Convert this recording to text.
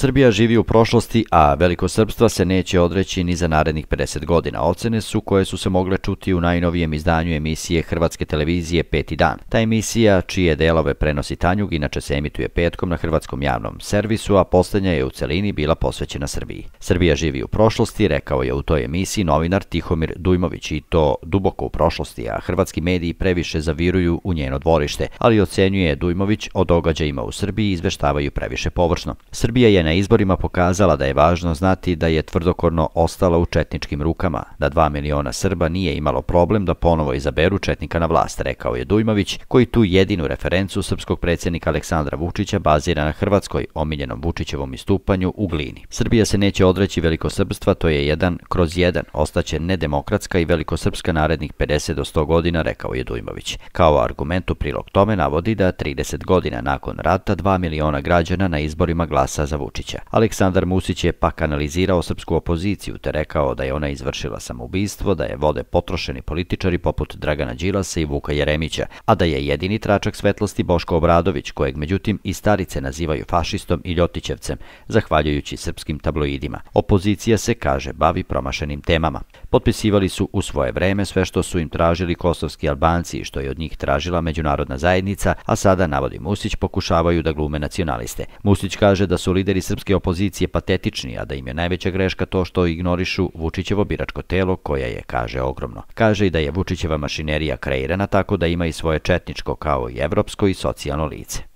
Srbija živi u prošlosti, a veliko srpstva se neće odreći ni za narednih 50 godina. Ocene su koje su se mogle čuti u najnovijem izdanju emisije Hrvatske televizije Peti dan. Ta emisija, čije delove prenosi Tanjug, inače se emituje petkom na Hrvatskom javnom servisu, a poslednja je u celini bila posvećena Srbiji. Srbija živi u prošlosti, rekao je u toj emisiji novinar Tihomir Dujmović i to duboko u prošlosti, a hrvatski mediji previše zaviruju u njeno dvorište, ali ocenjuje Dujmović o događajima u Srbiji izveštavaju previše površno. Srbija je na izborima pokazala da je važno znati da je tvrdokorno ostala u četničkim rukama, da dva miliona Srba nije imalo problem da ponovo izaberu četnika na vlast, rekao je Dujmović, koji tu jedinu referencu srpskog predsjednika Aleksandra Vučića bazira na Hrvatskoj, omiljenom Vučićevom istupanju u glini. Srbija se neće odreći velikosrbstva, to je jedan kroz jedan, ostaće nedemokratska i velikosrpska narednih 50 do 100 godina, rekao je Dujmović. Kao argument u prilog tome navodi da 30 godina nakon rata 2 miliona građana na izborima glasa za Vučića. Aleksandar Musić je pak analizirao srpsku opoziciju te rekao da je ona izvršila samoubistvo, da je vode potrošeni političari poput Dragana Đilasa i Vuka Jeremića, a da je jedini tračak svetlosti Boško Obradović, kojeg međutim i starice nazivaju fašistom i ljotićevcem, zahvaljujući srpskim tabloidima. Opozicija se, kaže, bavi promašenim temama. Potpisivali su u svoje vreme sve što su im tražili kosovski albanci i što je od njih tražila međunarodna zajednica, a sada, navodi Musić, pokušavaju da glume nacionaliste. Musić kaže da su lideri srpske opozicije patetični, a da im je najveća greška to što ignorišu Vučićevo biračko telo, koja je, kaže, ogromno. Kaže i da je Vučićeva mašinerija kreirana tako da ima i svoje četničko kao i evropsko i socijalno lice.